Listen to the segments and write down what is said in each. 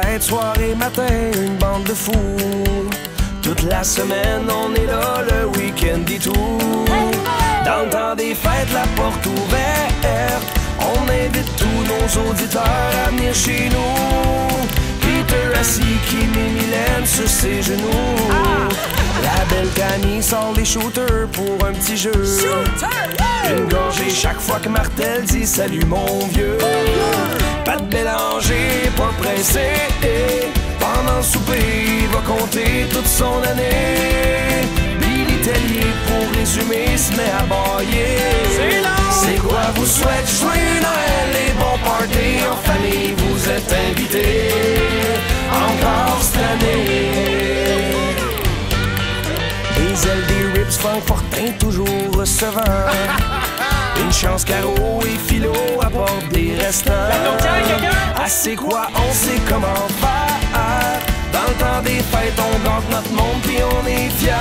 tête, soir et matin, une bande de fous. Toute la semaine, on est là, le week-end dit tout. Dans le temps des fêtes, la porte ouverte. On invite tous nos auditeurs à venir chez nous. Peter assis met Mylène sur ses genoux. La belle Camille sort les shooters pour un petit jeu. Une gorgée chaque fois que Martel dit salut mon vieux. Pas de mélanger, pas pressé. Pendant le souper, il va compter toute son année. Billy Tellier, pour résumer, se met à bailler. C'est quoi vous souhaite? Joyeux Noël et bon party en famille, vous êtes invités. Encore cette année. Des ailes, des rips, funk, fortin, toujours recevant. Une chance, Caro et Philo apportent des restants. Ah, c'est quoi, on sait comment faire. Dans le temps des fêtes, on gante notre monde puis on est fiers.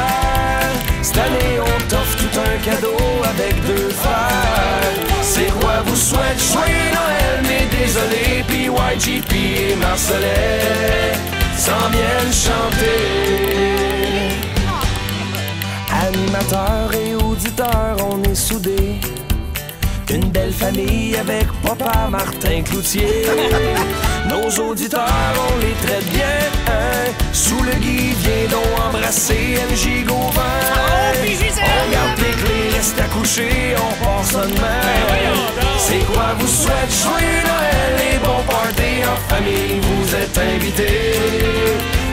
Cette année, on t'offre tout un cadeau avec deux frères. C'est quoi vous souhaite? Joyeux Noël, mais désolé, puis YGP et Marcelet s'en viennent chanter. Une belle famille avec papa Martin Cloutier. Nos auditeurs, on les traite bien. hein. Sous le gui, viens donc embrasser MJ Gauvin. On garde les clés, reste à coucher, on passe ça demain. C'est quoi vous souhaite? Joyeux Noël et bon party en famille, vous êtes invités.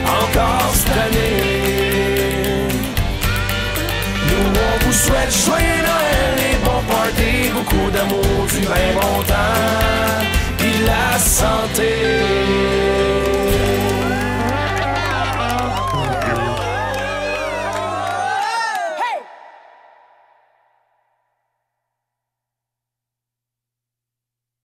Encore cette année. Nous on vous souhaite joyeux beaucoup d'amour, du bien bon temps, puis la santé.